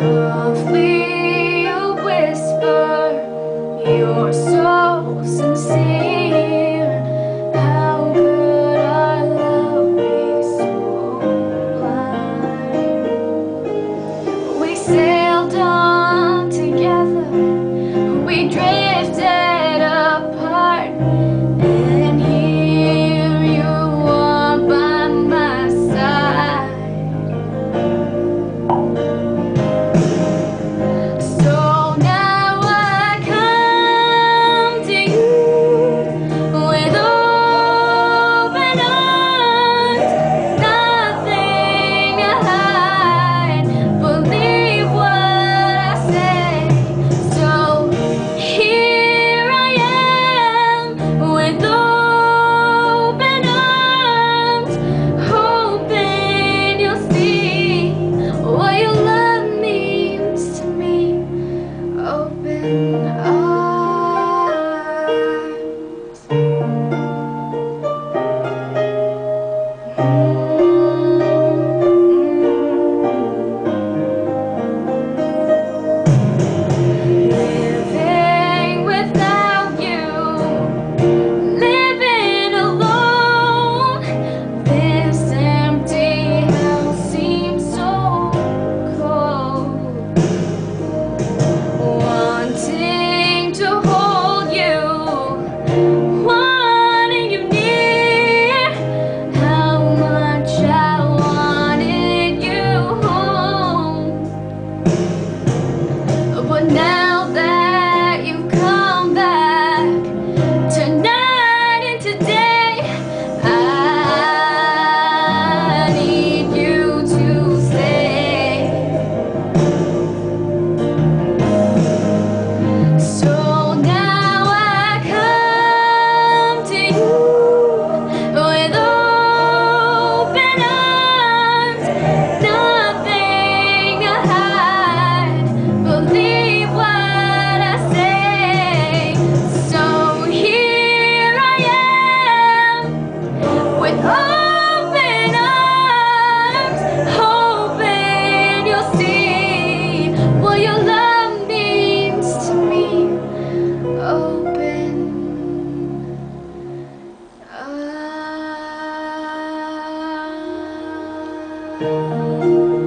softly you whisper, you're so Música